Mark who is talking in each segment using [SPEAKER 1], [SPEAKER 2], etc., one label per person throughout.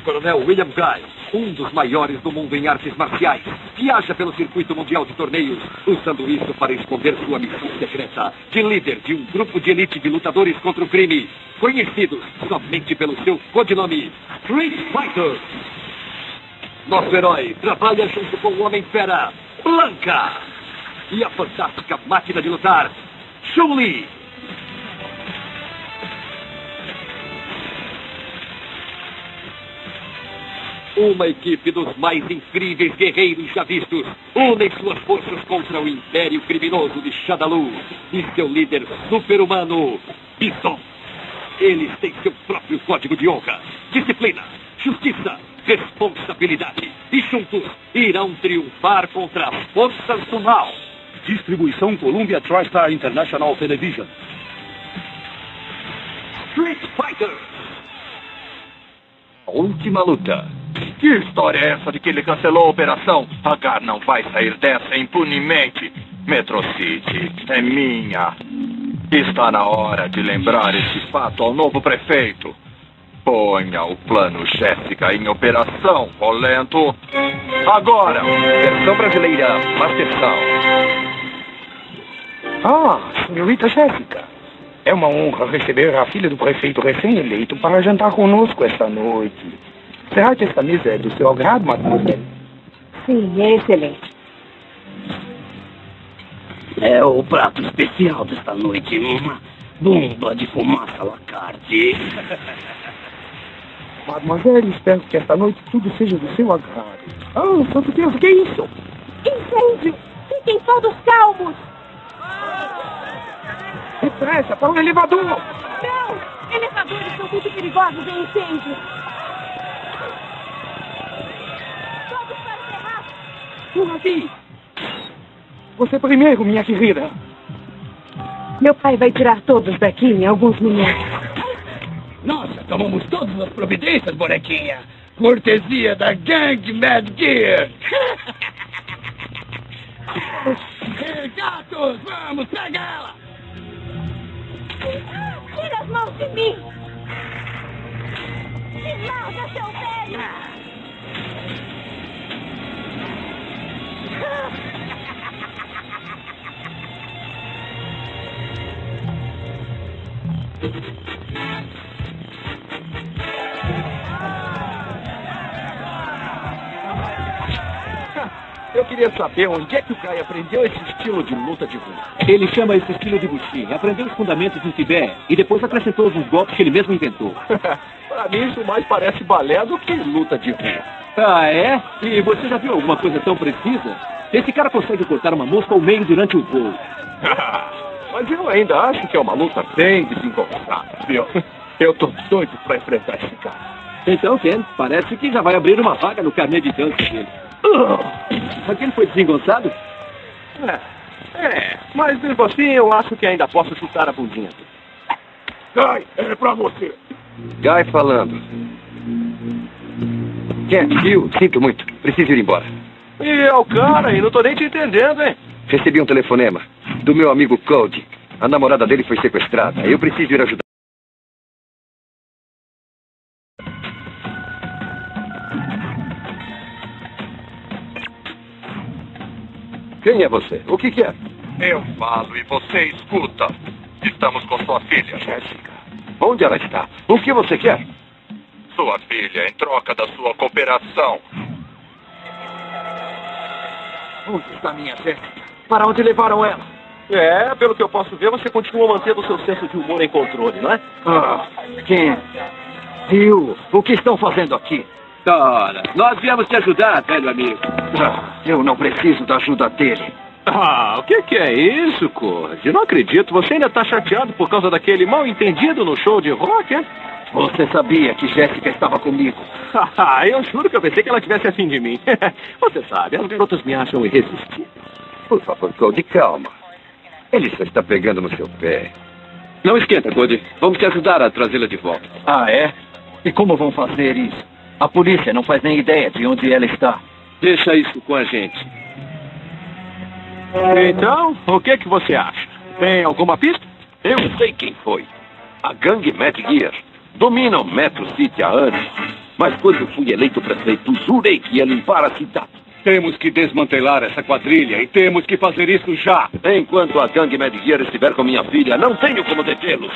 [SPEAKER 1] Coronel William Guy, um dos maiores do mundo em artes marciais, viaja pelo circuito mundial de torneios, usando isso para esconder sua missão secreta de líder de um grupo de elite de lutadores contra o crime, conhecidos somente pelo seu codinome Street Fighter. Nosso herói trabalha junto com o Homem-Fera, Blanca, e a fantástica máquina de lutar, Chun-Li. Uma equipe dos mais incríveis guerreiros já vistos unem suas forças contra o império criminoso de Shadalu e seu líder super-humano, Bison. Eles têm seu próprio código de honra, disciplina, justiça, responsabilidade. E juntos irão triunfar contra as forças do mal.
[SPEAKER 2] Distribuição Columbia TriStar International Television.
[SPEAKER 1] Street Fighter.
[SPEAKER 3] Última luta. Que história é essa de que ele cancelou a operação? Gar não vai sair dessa impunemente. Metro City é minha. Está na hora de lembrar esse fato ao novo prefeito. Ponha o plano Jéssica em operação, Rolento. Agora!
[SPEAKER 4] Versão brasileira, Mastersal.
[SPEAKER 5] Ah, senhorita Jéssica. É uma honra receber a filha do prefeito recém-eleito para jantar conosco esta noite. Será que esta mesa é do seu agrado, mademoiselle?
[SPEAKER 6] Sim, é excelente.
[SPEAKER 7] É o prato especial desta noite, uma bomba de fumaça à la carte.
[SPEAKER 5] Mademoiselle, espero que esta noite tudo seja do seu agrado. Ah, santo Deus, o que é isso?
[SPEAKER 6] Incêndio! Fiquem todos calmos!
[SPEAKER 5] Depressa, para o elevador!
[SPEAKER 6] Não! Elevadores são muito perigosos em incêndio! Todos para o terraço!
[SPEAKER 5] Suavi! Você primeiro, minha querida.
[SPEAKER 6] Meu pai vai tirar todos daqui em alguns minutos.
[SPEAKER 7] Nossa, tomamos todas as providências, bonequinha. Cortesia da Gang Mad Gear. Gatos, vamos, pega ela.
[SPEAKER 6] Tira as mãos de mim! Se larga, seu velho!
[SPEAKER 4] Eu queria saber onde é que o Kai aprendeu esse estilo de luta de rua.
[SPEAKER 2] Ele chama esse estilo de Bushi. Aprendeu os fundamentos no Tibete e depois acrescentou alguns golpes que ele mesmo inventou.
[SPEAKER 4] Para mim, isso mais parece balé do que luta de rua.
[SPEAKER 2] Ah, é? E você já viu alguma coisa tão precisa? Esse cara consegue cortar uma mosca ao meio durante o voo.
[SPEAKER 4] Mas eu ainda acho que é uma luta bem desengonçada, viu? Eu tô doido pra enfrentar esse cara.
[SPEAKER 2] Então, Ken, parece que já vai abrir uma vaga no carnê de dança dele. Aquele foi desengonçado?
[SPEAKER 4] É, é, mas mesmo assim eu acho que ainda posso chutar a bundinha. Guy, é pra você.
[SPEAKER 1] Guy falando. Ken, Gil, sinto muito. Preciso ir embora.
[SPEAKER 4] E é o cara, e não tô nem te entendendo, hein?
[SPEAKER 1] Recebi um telefonema do meu amigo Cody. A namorada dele foi sequestrada. Eu preciso ir ajudar. Quem é você? O que quer?
[SPEAKER 3] Eu falo e você escuta. Estamos com sua filha,
[SPEAKER 4] Jéssica.
[SPEAKER 1] Onde ela está? O que você quer?
[SPEAKER 3] Sua filha em troca da sua cooperação.
[SPEAKER 4] Onde está minha Jéssica? Para onde levaram ela? É, pelo que eu posso ver, você continua mantendo o seu senso de humor em controle, não é?
[SPEAKER 1] Ah, quem? Viu? O que estão fazendo aqui?
[SPEAKER 2] Ora, nós viemos te ajudar, velho amigo.
[SPEAKER 1] Ah, eu não preciso da ajuda dele.
[SPEAKER 4] Ah, o que, que é isso, Cody? Não acredito. Você ainda tá chateado por causa daquele mal entendido no show de rock, é?
[SPEAKER 1] Você sabia que Jéssica estava comigo?
[SPEAKER 4] Haha, eu juro que eu pensei que ela tivesse afim de mim. Você sabe, as garotas me acham irresistível.
[SPEAKER 1] Por favor, Cody, calma. Ele só está pegando no seu pé.
[SPEAKER 2] Não esquenta, Cody. Vamos te ajudar a trazê-la de volta.
[SPEAKER 1] Ah, é? E como vão fazer isso? A polícia não faz nem ideia de onde ela está.
[SPEAKER 2] Deixa isso com a gente.
[SPEAKER 4] Então, o que, que você acha? Tem alguma pista?
[SPEAKER 1] Eu sei quem foi. A gangue Mad Gear. Dominam Metro City há anos. Mas quando fui eleito prefeito, jurei que ia limpar a cidade.
[SPEAKER 2] Temos que desmantelar essa quadrilha e temos que fazer isso já.
[SPEAKER 1] Enquanto a gangue Mad Gear estiver com minha filha, não tenho como detê-los.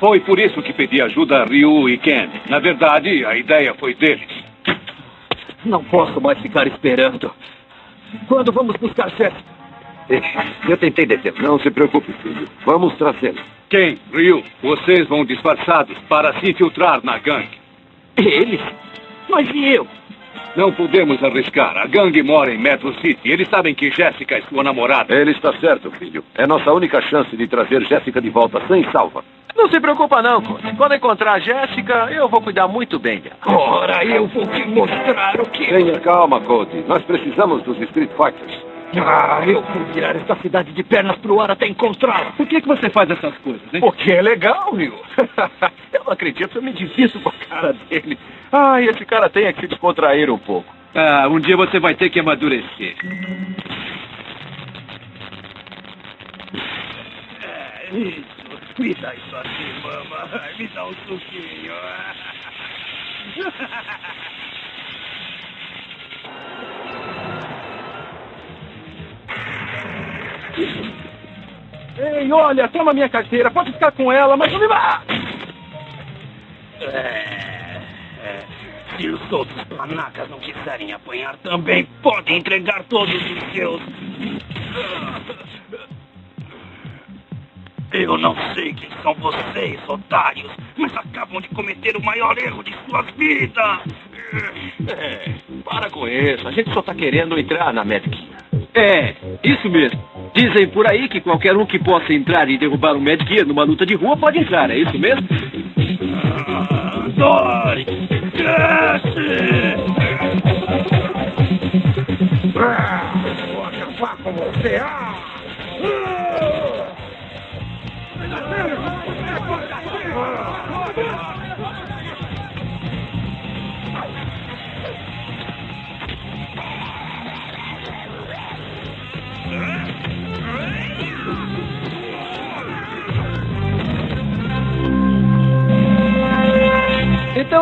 [SPEAKER 2] Foi por isso que pedi ajuda a Ryu e Ken. Na verdade, a ideia foi deles.
[SPEAKER 4] Não posso mais ficar esperando. Quando vamos buscar Jéssica?
[SPEAKER 1] Eu tentei detê-lo. Não se preocupe, filho. Vamos trazê-lo.
[SPEAKER 2] Ken, Ryu, vocês vão disfarçados para se infiltrar na gangue.
[SPEAKER 4] Eles? Mas e eu?
[SPEAKER 2] Não podemos arriscar. A gangue mora em Metro City. Eles sabem que Jéssica é sua namorada.
[SPEAKER 1] Ele está certo, filho. É nossa única chance de trazer Jéssica de volta sem salva.
[SPEAKER 4] Não se preocupa não, Cody. Quando encontrar a Jéssica, eu vou cuidar muito bem dela.
[SPEAKER 7] Ora, eu vou te mostrar o que...
[SPEAKER 1] Tenha calma, Cody. Nós precisamos dos Street Fighters.
[SPEAKER 7] Ah, eu vou virar esta cidade de pernas pro ar até encontrá-la.
[SPEAKER 2] Por que, que você faz essas coisas, hein?
[SPEAKER 4] Porque é legal, viu? eu não acredito, eu me divirto com a cara dele. Ah, esse cara tem que se descontrair um pouco.
[SPEAKER 2] Ah, um dia você vai ter que amadurecer.
[SPEAKER 7] Me dá isso aqui, mama. Me dá um suquinho.
[SPEAKER 4] Ei, olha, toma minha carteira. Pode ficar com ela, mas não me vá.
[SPEAKER 7] É, é. Se os outros planacas não quiserem apanhar também, podem entregar todos os seus. Eu não sei quem são vocês, otários, mas acabam de cometer o maior erro de suas vidas.
[SPEAKER 4] É, para com isso. A gente só tá querendo entrar na Magic.
[SPEAKER 2] É, isso mesmo. Dizem por aí que qualquer um que possa entrar e derrubar um Gear numa luta de rua pode entrar, é isso mesmo?
[SPEAKER 7] Dói! Desce! Ah, vou acabar com você! Ah!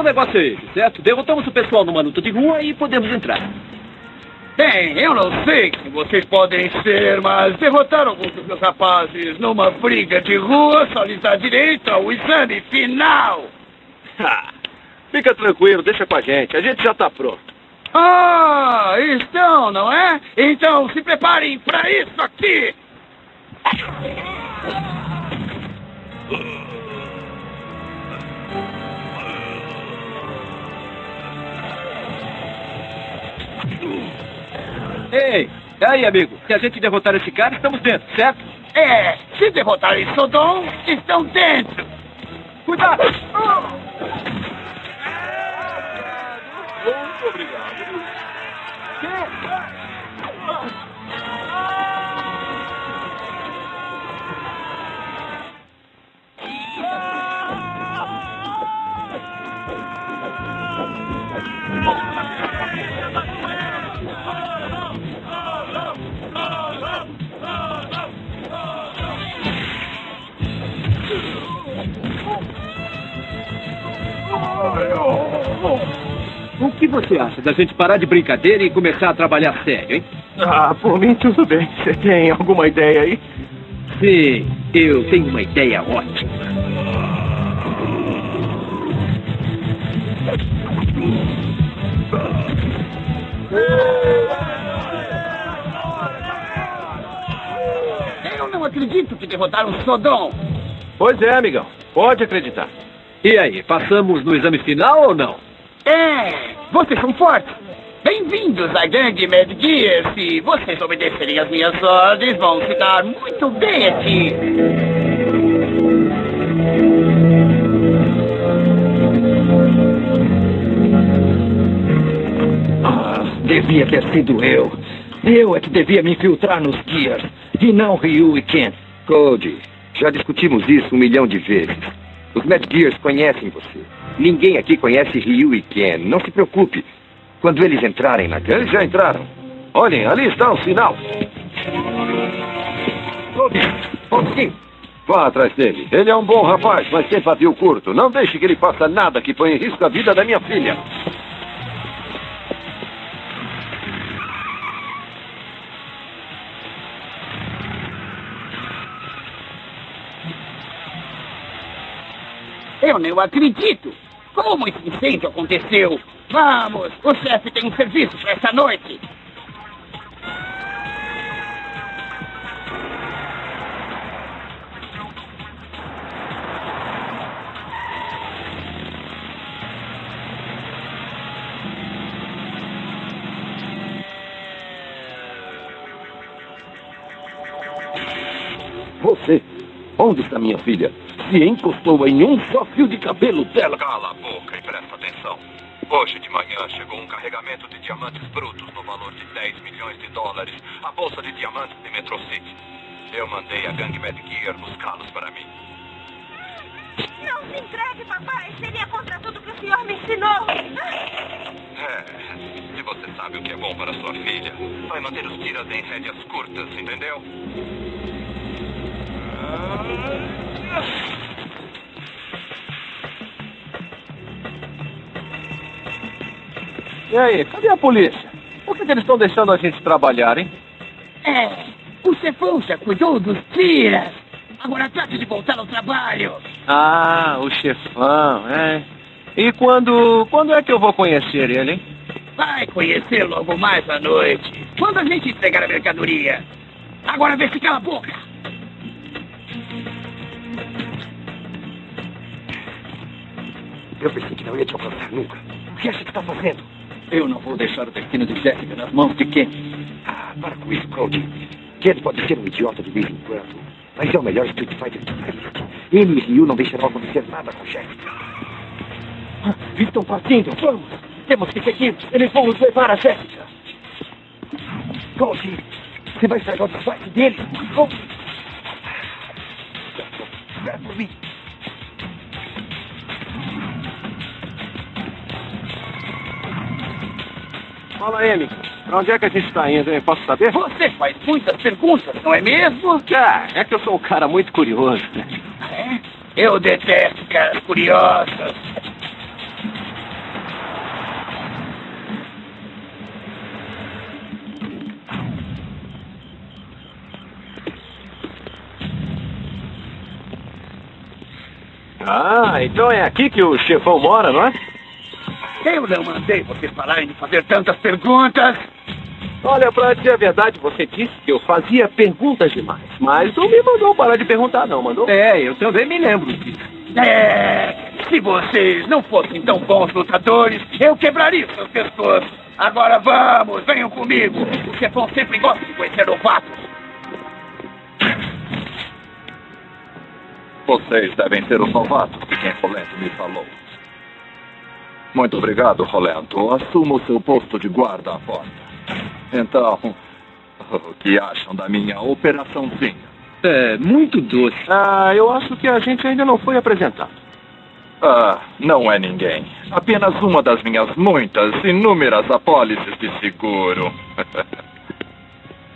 [SPEAKER 2] Negócio é esse, certo? Derrotamos o pessoal numa luta de rua e podemos entrar.
[SPEAKER 7] Bem, eu não sei quem vocês podem ser, mas derrotar alguns dos meus rapazes numa briga de rua só lhes dá direito ao exame final.
[SPEAKER 4] Fica tranquilo, deixa com a gente. A gente já tá pronto.
[SPEAKER 7] Ah, estão, não é? Então se preparem para isso aqui.
[SPEAKER 2] Ei, aí, amigo? Se a gente derrotar esse cara, estamos dentro, certo?
[SPEAKER 7] É, se derrotarem Sodom, estão dentro.
[SPEAKER 2] Cuidado!
[SPEAKER 4] Muito obrigado.
[SPEAKER 2] O que você acha da gente parar de brincadeira e começar a trabalhar sério, hein?
[SPEAKER 4] Ah, por mim tudo bem. Você tem alguma ideia aí?
[SPEAKER 2] Sim, eu tenho uma ideia ótima.
[SPEAKER 7] Eu não acredito que derrotaram Sodom.
[SPEAKER 4] Pois é, amigão. Pode acreditar.
[SPEAKER 2] E aí, passamos no exame final ou não?
[SPEAKER 7] É, vocês são fortes. Bem-vindos à gangue Mad Gear. Se vocês obedecerem às minhas ordens, vão ficar muito bem aqui.
[SPEAKER 4] Ah, devia ter sido eu. Eu é que devia me infiltrar nos Gears. E não Ryu e Ken.
[SPEAKER 1] Cody, já discutimos isso um milhão de vezes. Os Mad Gears conhecem você. Ninguém aqui conhece Ryu e Ken. Não se preocupe. Quando eles entrarem na gangue... Eles já entraram. Olhem, ali está o sinal.
[SPEAKER 4] Cody, um pouquinho.
[SPEAKER 8] Vá atrás dele. Ele é um bom rapaz, mas tem pavio curto. Não deixe que ele faça nada que ponha em risco a vida da minha filha.
[SPEAKER 7] Eu nem acredito. Como esse incêndio aconteceu? Vamos, o chefe tem um serviço para esta noite.
[SPEAKER 8] Você? Onde está minha filha? Se encostou em um só fio de cabelo dela.
[SPEAKER 3] Cala a boca e presta atenção. Hoje de manhã chegou um carregamento de diamantes brutos no valor de 10 milhões de dólares à Bolsa de Diamantes de Metro City. Eu mandei a gangue Mad Gear buscá-los para mim.
[SPEAKER 6] Não se entregue, papai. Seria contra tudo que o senhor me ensinou.
[SPEAKER 3] É, se você sabe o que é bom para sua filha, vai manter os tiras em rédeas curtas, entendeu?
[SPEAKER 4] E aí, cadê a polícia? Por que, que eles estão deixando a gente trabalhar, hein?
[SPEAKER 7] É, o chefão já cuidou dos tiras. Agora trate de voltar ao trabalho.
[SPEAKER 4] Ah, o chefão, é. E quando. quando é que eu vou conhecer ele, hein?
[SPEAKER 7] Vai conhecer logo mais à noite. Quando a gente entregar a mercadoria. Agora vê se cala a boca.
[SPEAKER 1] Eu pensei que não ia te alcançar nunca. O que acha que está fazendo?
[SPEAKER 4] Eu não vou deixar o destino de Jessica nas mãos de quem?
[SPEAKER 1] Ah, para com isso, Cody. Ken pode ser um idiota de vez em quando, mas é o melhor Street Fighter que existe. Ele e Ryu não deixarão acontecer nada com Jessica. Ah, Estão partindo, vamos! Temos que seguir, eles vão nos levar a Jessica. Cody, você vai estragar o disfarce dele? Vai por
[SPEAKER 4] Fala amigo. Pra onde é que a gente tá indo, hein? Posso saber?
[SPEAKER 7] Você faz muitas perguntas, não é mesmo?
[SPEAKER 4] Ah, é que eu sou um cara muito curioso.
[SPEAKER 7] É? Eu detesto caras curiosos.
[SPEAKER 4] Ah, então é aqui que o chefão mora, não é?
[SPEAKER 7] Eu não mandei vocês falarem de fazer tantas perguntas.
[SPEAKER 4] Olha, pra dizer a verdade, você disse que eu fazia perguntas demais. Mas não me mandou parar de perguntar, não, mandou? É, eu também me lembro disso.
[SPEAKER 7] É, se vocês não fossem tão bons lutadores, eu quebraria os seus pescoços. Agora vamos, venham comigo. O chefão sempre gosta de conhecer novatos.
[SPEAKER 3] Vocês devem ser os novatos de quem Rolento me falou. Muito obrigado, Rolento. Assuma o seu posto de guarda à porta. Então, o que acham da minha operaçãozinha?
[SPEAKER 4] É, muito doce. Ah, eu acho que a gente ainda não foi apresentado.
[SPEAKER 3] Ah, não é ninguém. Apenas uma das minhas muitas, inúmeras apólices de seguro.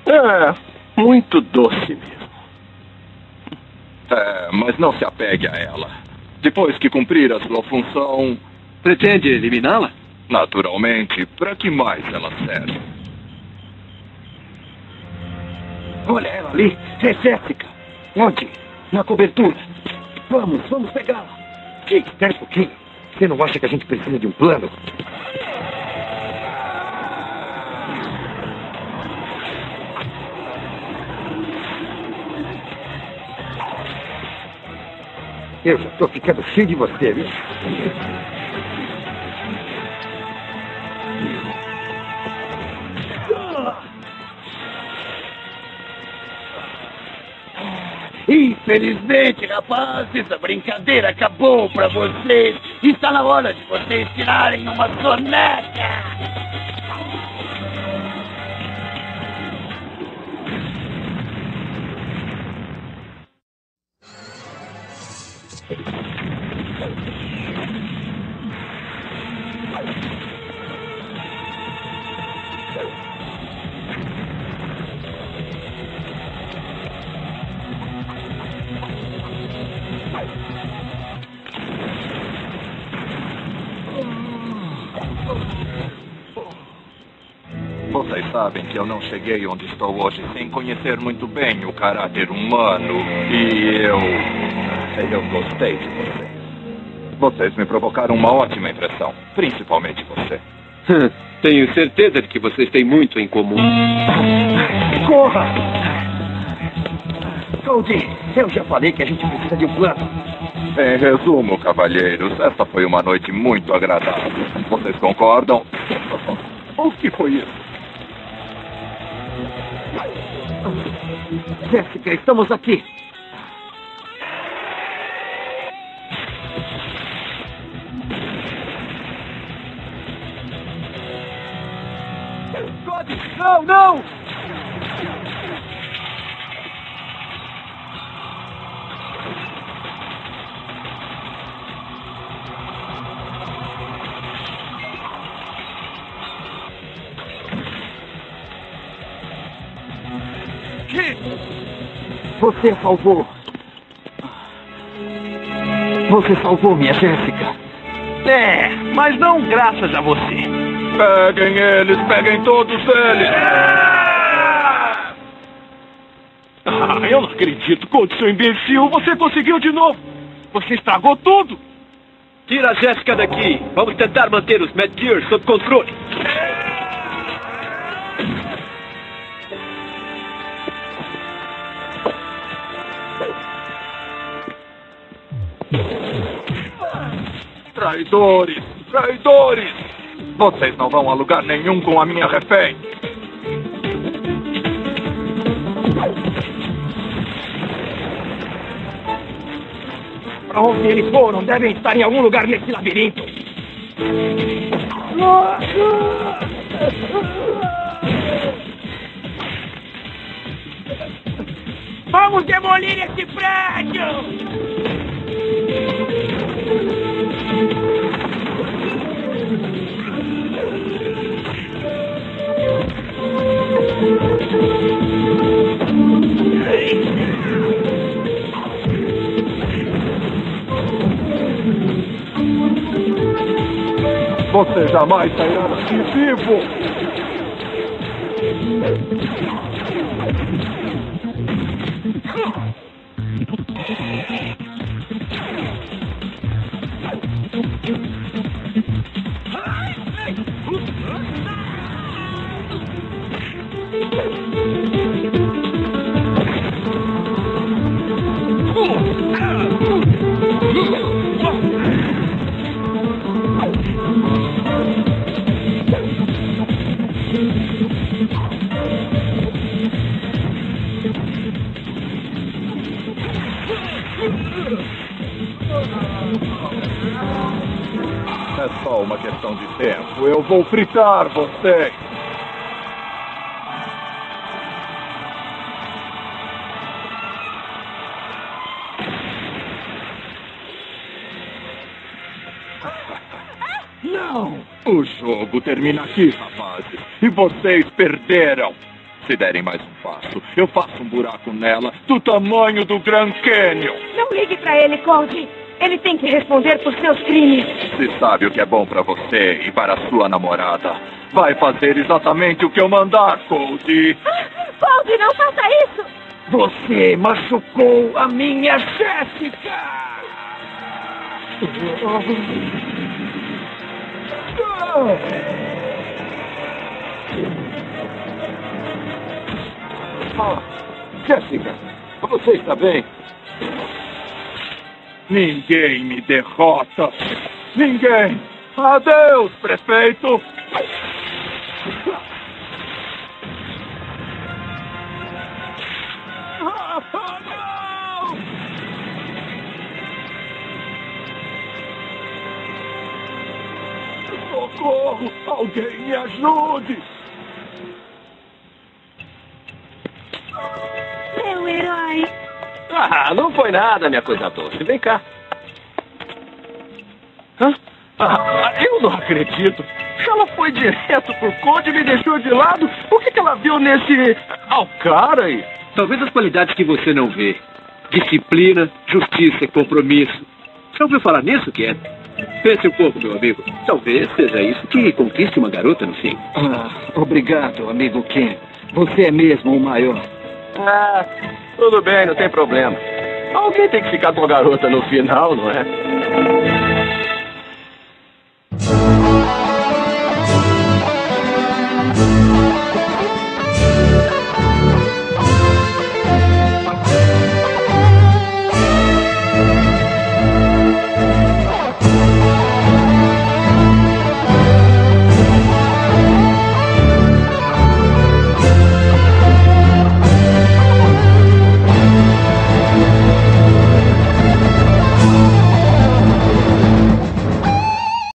[SPEAKER 4] É, muito doce mesmo.
[SPEAKER 3] É, mas não se apegue a ela. Depois que cumprir a sua função,
[SPEAKER 4] Pretende eliminá-la?
[SPEAKER 3] naturalmente, para que mais ela serve?
[SPEAKER 1] Olha ela ali, é Jéssica. Onde? Na cobertura. Vamos, vamos pegá-la. Ei, espera um pouquinho. Você não acha que a gente precisa de um plano? Eu já tô ficando cheio de você, viu?
[SPEAKER 7] Infelizmente, rapazes, a brincadeira acabou pra vocês. Está na hora de vocês tirarem uma soneca.
[SPEAKER 3] Sabem que eu não cheguei onde estou hoje sem conhecer muito bem o caráter humano. E eu. Eu gostei de vocês. Vocês me provocaram uma ótima impressão. Principalmente você.
[SPEAKER 2] Tenho certeza de que vocês têm muito em comum.
[SPEAKER 5] Corra! Cody, eu já falei que a gente precisa de um plano.
[SPEAKER 3] Em resumo, cavalheiros, esta foi uma noite muito agradável. Vocês concordam?
[SPEAKER 4] O que foi isso?
[SPEAKER 5] Jéssica, estamos aqui. Você salvou. Você salvou minha Jéssica.
[SPEAKER 4] É, mas não graças a você.
[SPEAKER 3] Peguem eles, peguem todos eles!
[SPEAKER 4] Ah, eu não acredito, Cody, seu imbecil. Você conseguiu de novo. Você estragou tudo.
[SPEAKER 2] Tira a Jéssica daqui. Vamos tentar manter os Mad Gears sob controle.
[SPEAKER 3] Traidores! Traidores! Vocês não vão a lugar nenhum com a minha refém!
[SPEAKER 5] Para onde eles foram? Devem estar em algum lugar nesse labirinto.
[SPEAKER 6] Vamos demolir esse prédio!
[SPEAKER 3] Você jamais sairá daqui vivo! É só uma questão de tempo. Eu vou fritar vocês! Termina aqui, rapazes. E vocês perderam. Se derem mais um passo, eu faço um buraco nela do tamanho do Grand Canyon.
[SPEAKER 6] Não ligue pra ele, Cody. Ele tem que responder por seus crimes.
[SPEAKER 3] Se sabe o que é bom pra você e para a sua namorada, vai fazer exatamente o que eu mandar, Cody.
[SPEAKER 6] Ah, Cody, não faça isso!
[SPEAKER 5] Você machucou a minha Jéssica!
[SPEAKER 3] Ah, Jéssica, você está bem? Ninguém me derrota. Ninguém. Adeus, prefeito. Socorro! Alguém me ajude!
[SPEAKER 6] Meu herói.
[SPEAKER 2] Ah, não foi nada, minha coisa doce. Vem cá.
[SPEAKER 4] Hã? Ah, eu não acredito. Ela foi direto pro Conde e me deixou de lado. O que, que ela viu nesse Alcara aí?
[SPEAKER 2] Talvez as qualidades que você não vê. Disciplina, justiça e compromisso. Já ouviu falar nisso, Ken?
[SPEAKER 4] Pense um pouco, meu amigo. Talvez seja isso que conquiste uma garota no fim.
[SPEAKER 9] Ah, obrigado, amigo Ken. Você é mesmo o maior.
[SPEAKER 4] Ah, tudo bem, não tem problema. Alguém tem que ficar com a garota no final, não é?